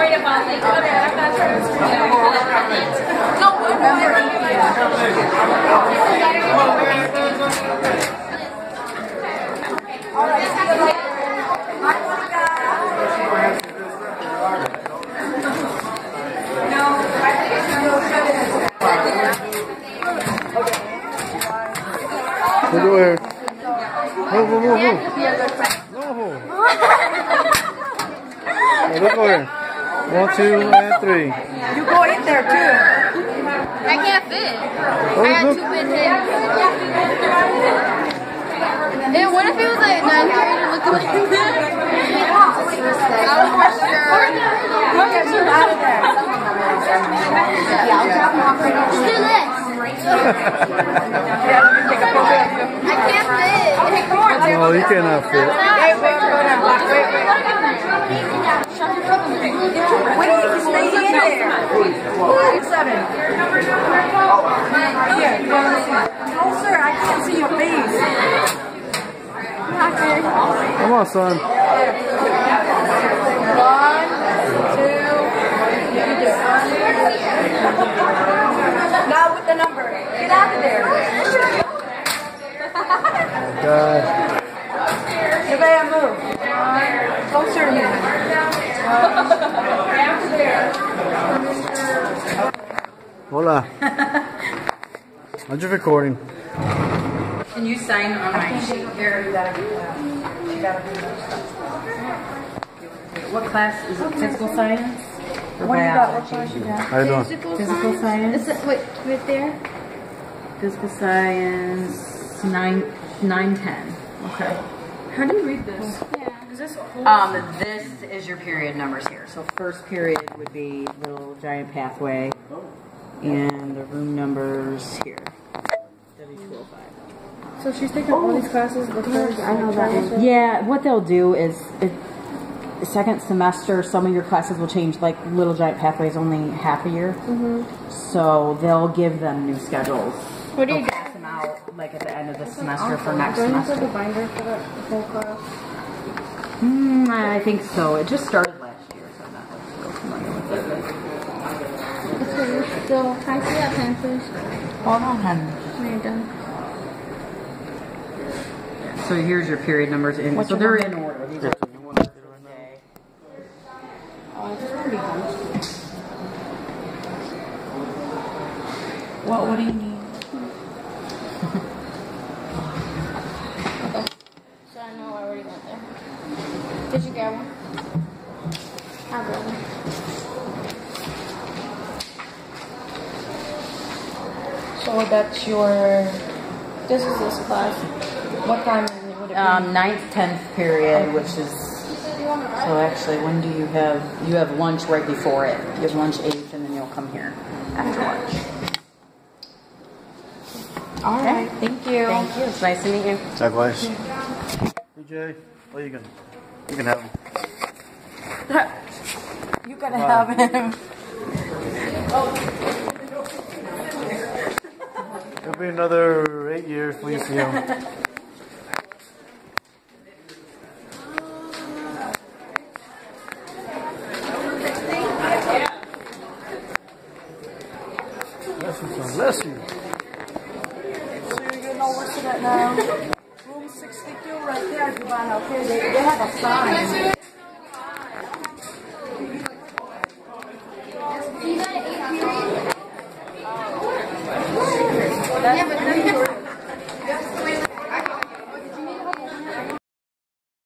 worried about like other No, Look at where. Move, move, move, move. No. Hey, look over here. One, two, and three. You go in there too. I can't fit. Oh, I got look. two big hips. And what if it was like 9 30 look like this? I was for sure. Look at you out of there. Let's do this. Yeah, let me take a photo of you. I can't fit. Oh, you cannot fit. Wait, wait, go down. Wait, wait. Wait, stay in there. Five, seven. Here. No, sir, I can't see your face. Come on, son. One, two. Now with the number. Get out of there. God. Nevaeh, move. Closer to me. Hola. I'm just recording. Can you sign on my sheet here? You gotta do that. You gotta do that. What class is it? Physical science? Or What do you got? What biology? class you got? How you doing? Physical science? Is it, wait, right there? Physical science, nine, nine, ten. Okay. How do you read this? Um, this is your period numbers here. So first period would be Little Giant Pathway, and the room numbers here. W205. So she's taking all these classes because I know that. Yeah, what they'll do is, it, the second semester, some of your classes will change. Like Little Giant Pathway is only half a year, so they'll give them new schedules. What do you They'll get? pass them out like at the end of the semester for next Do I need to semester. have a binder for the whole class? Mm, I think so. It just started last year, so I'm not like, real familiar with it. Okay, so can I see that pen, please? Hold on, honey. When you're done. So here's your period numbers in. so they're in order. These are the ones for the day. What, what do you need? So I know I already went there. Did you get one? I'll grab one. So that's your, This is this class. what time would it be? Um, ninth, tenth period, which is so actually, when do you have? You have lunch right before it. You have lunch eighth, and then you'll come here after lunch. All right, thank you. Thank you. It's nice to meet you. Likewise. DJ, oh, you can, you can have him. You gotta have him. It'll be another eight years when you see him. Bless you, son. Bless you. So you know where to that now? Room 62 right there, Giovanna. Okay, they, they have a sign.